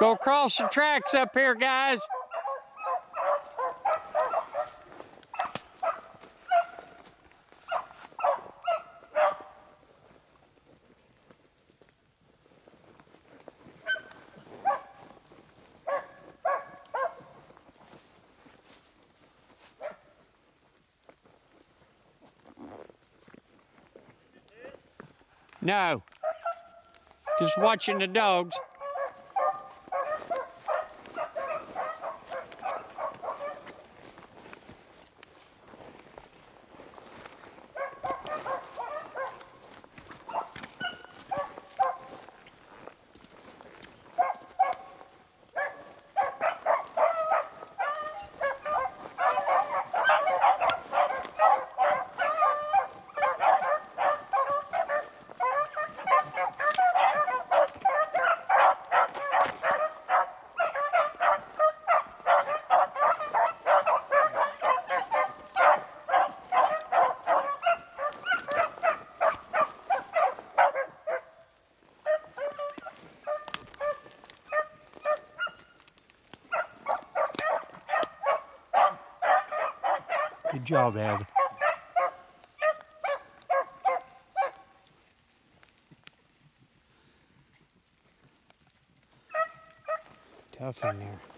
Go across the tracks up here, guys. No. Just watching the dogs. Good job, Ed. Tough in there.